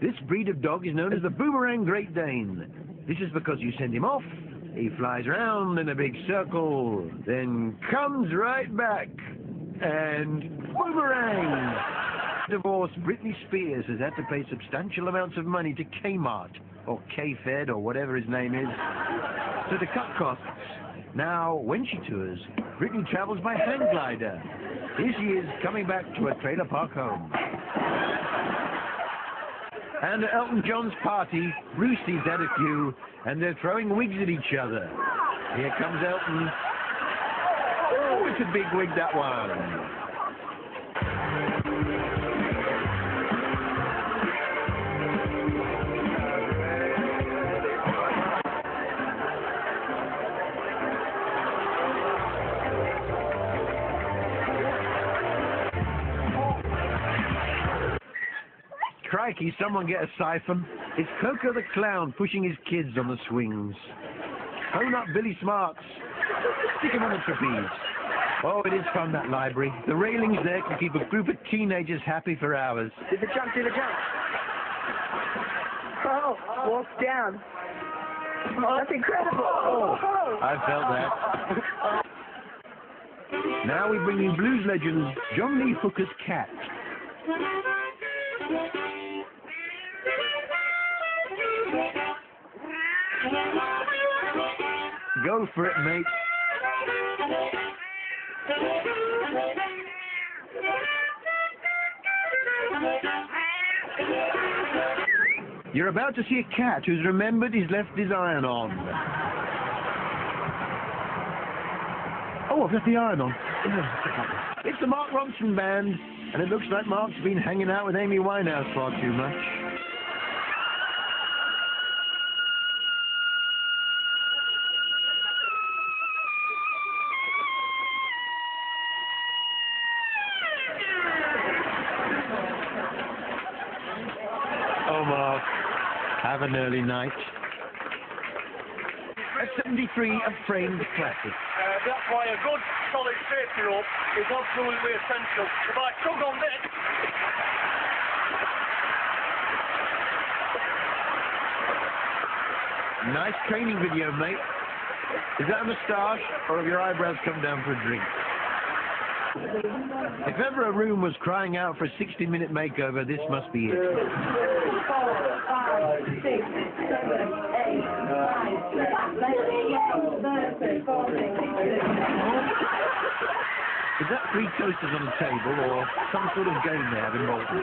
This breed of dog is known as the Boomerang Great Dane. This is because you send him off, he flies around in a big circle, then comes right back, and boomerang! Divorced Britney Spears has had to pay substantial amounts of money to Kmart, or K-Fed, or whatever his name is, so to cut costs. Now, when she tours, Britney travels by hang glider. Here she is coming back to a trailer park home. And Elton John's party, Brucey's had a few, and they're throwing wigs at each other. Here comes Elton. Oh, it's a big wig, that one. Crikey, someone get a siphon. It's Coco the Clown pushing his kids on the swings. Phone up Billy Smarts. Stick him on the trapeze. Oh, it is fun, that library. The railings there can keep a group of teenagers happy for hours. Did the jump, did the jump. Oh, walk down. Oh, that's incredible. Oh, I felt that. Now we bring you blues legend John Lee Hooker's cat. Go for it, mate. You're about to see a cat who's remembered he's left his iron on. Oh, I've left the iron on. It's the Mark Ronson Band, and it looks like Mark's been hanging out with Amy Winehouse far too much. Oh, Mark, have an early night. At 73, a framed classic. Uh, that's why a good solid safety rope is absolutely essential. If I tug on this, Nice training video, mate. Is that a moustache, or have your eyebrows come down for a drink? If ever a room was crying out for a 60-minute makeover, this must be it. Is that three toasters on the table, or some sort of game they have involved in?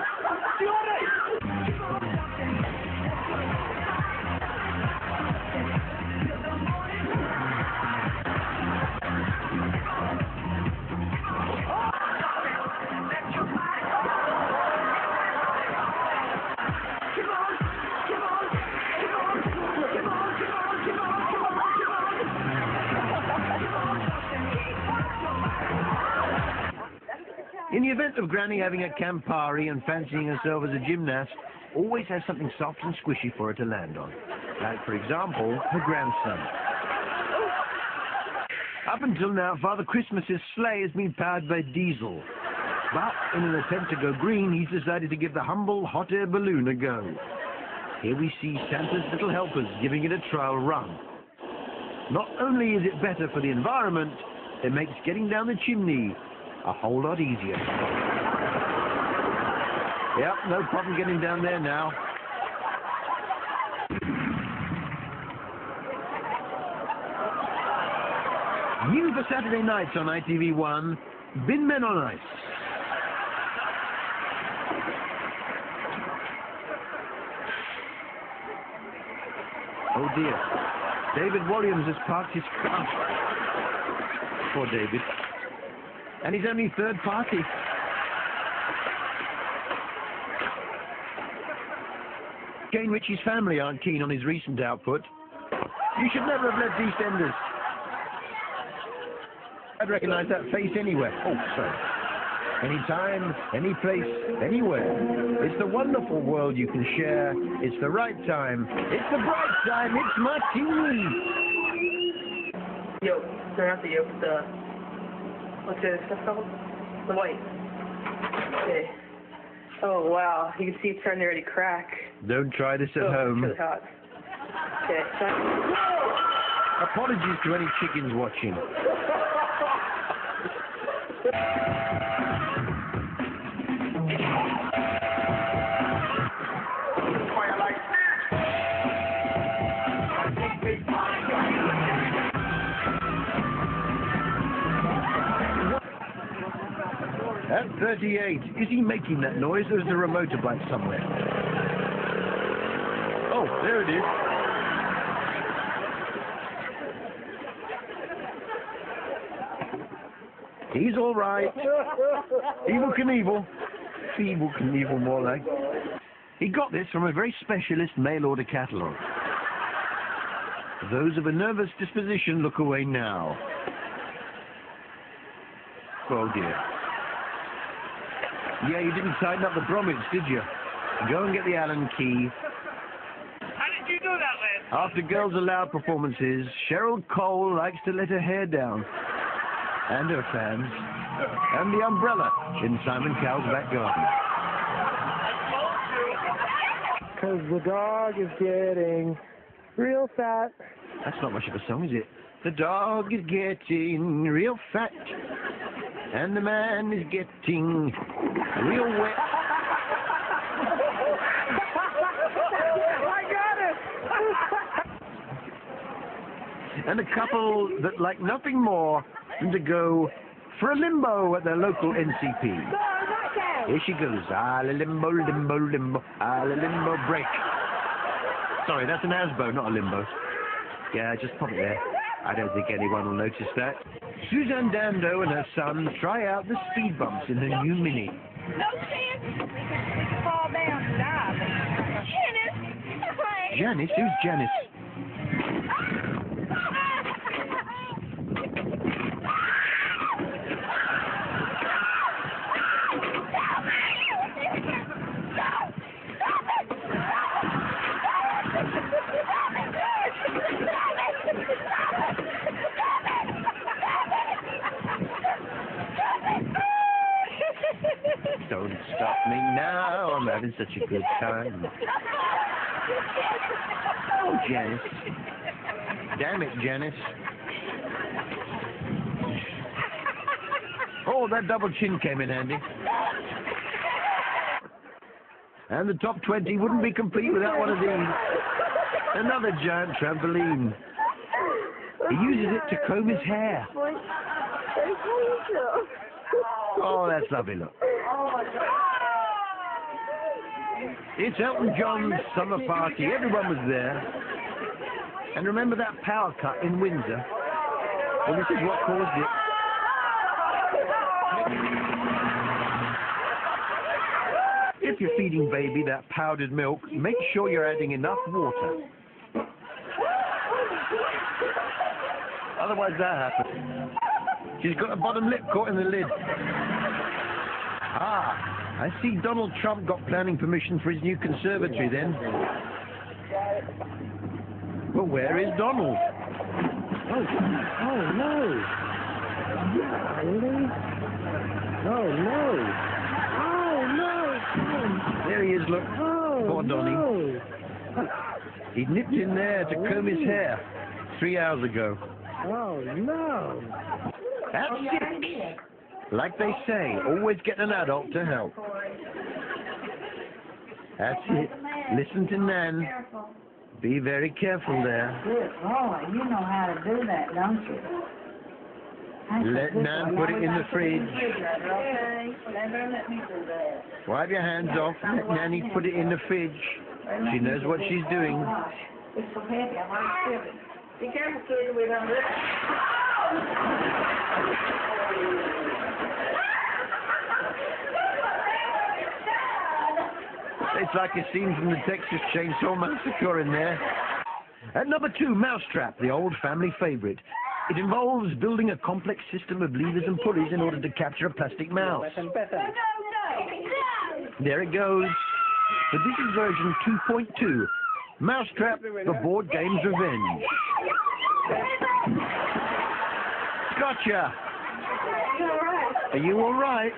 In the event of Granny having a Campari and fancying herself as a gymnast, always has something soft and squishy for her to land on. Like, for example, her grandson. Up until now, Father Christmas's sleigh has been powered by diesel. But in an attempt to go green, he's decided to give the humble hot air balloon a go. Here we see Santa's little helpers giving it a trial run. Not only is it better for the environment, it makes getting down the chimney a whole lot easier. Yep, no problem getting down there now. New for Saturday nights on ITV1, Bin Men on Ice. Oh dear. David Williams has parked his car. Poor David. And he's only third party. Shane Richie's family aren't keen on his recent output. You should never have left EastEnders. I'd recognize that face anywhere. Oh, sorry. Anytime, any place, anywhere. It's the wonderful world you can share. It's the right time. It's the bright time. It's Martini. Yo, turn out the yolk, the, what's the stuff called? The white. Okay. Oh, wow. You can see it's starting to already crack. Don't try this at oh, home. It's really hot. Okay, so Apologies to any chickens watching. At 38, is he making that noise or is there a motorbike somewhere? Oh, there it is. He's all right. Evel Knievel. Feeble Knievel, more like. He got this from a very specialist mail order catalogue. Those of a nervous disposition look away now. Oh dear. Yeah, you didn't tighten up the Bromwich, did you? Go and get the Allen key. How did you do that, lad? After Girls Aloud performances, Cheryl Cole likes to let her hair down. And her fans. And the umbrella in Simon Cowell's back garden. Cause the dog is getting real fat. That's not much of a song, is it? The dog is getting real fat. And the man is getting real wet. I got it! And a couple that like nothing more than to go for a limbo at their local NCP. Here she goes. Ah, la limbo, limbo, limbo. Ah, la limbo break. Sorry, that's an ASBO, not a limbo. Yeah, just pop it there. I don't think anyone will notice that. Suzanne Dando and her son try out the speed bumps in the new Mini. No chance. Fall down and die. Janice. Janice? Who's Janice? Such a good time. Oh, Janice. Damn it, Janice. Oh, that double chin came in handy. And the top 20 wouldn't be complete without one of these. Another giant trampoline. He uses it to comb his hair. Oh, that's lovely, look. It's Elton John's summer party. Everyone was there. And remember that power cut in Windsor? Well, this is what caused it. If you're feeding baby that powdered milk, make sure you're adding enough water. Otherwise that happens. She's got a bottom lip caught in the lid. Ah, I see Donald Trump got planning permission for his new conservatory then. Well, where is Donald? Oh, oh no. Really? Oh no. Oh no. Oh, There he is, look. oh Poor Donny. no. He nipped in there to comb his hair three hours ago. Oh no. At six. Oh, Like they say, always get an adult to help. That's it. Listen to Nan. Be very careful there. Good boy, you know how to do that, don't you? That's Let Nan put it in the put it in fridge. refrigerator, Okay, never let me do that. Wipe your hands off. Let Nanny put it in the fridge. She knows what she's doing. Oh, it's so heavy, I might strip it. Be careful, kid, we don't It's like a scene from the Texas Chainsaw Massacre in there. At number two, Mousetrap, the old family favorite. It involves building a complex system of levers and pulleys in order to capture a plastic mouse. There it goes. But this is version 2.2. Mousetrap, the board game's revenge. Gotcha. Are you all right?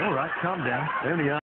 All right, calm down. They only are.